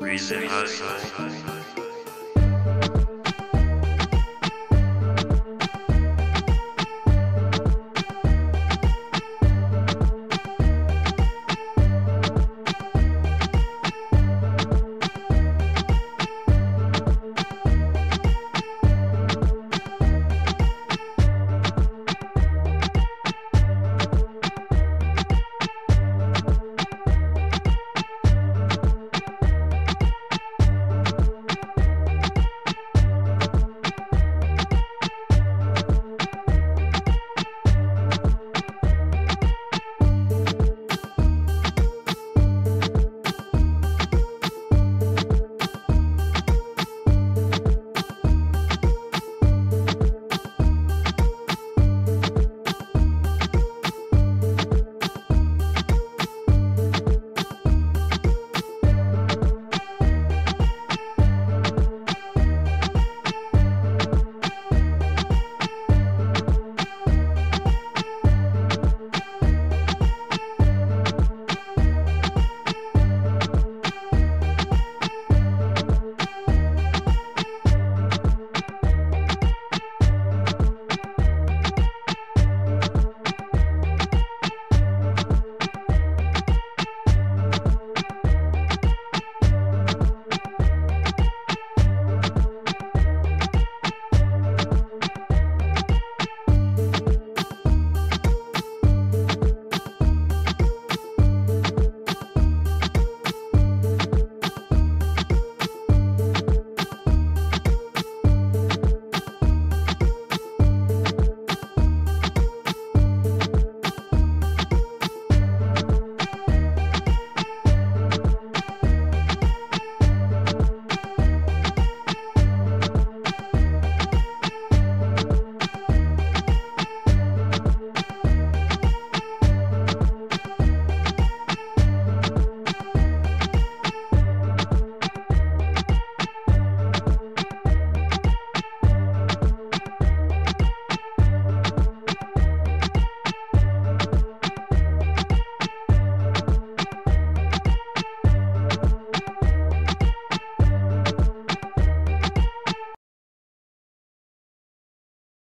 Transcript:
Reason Hustle.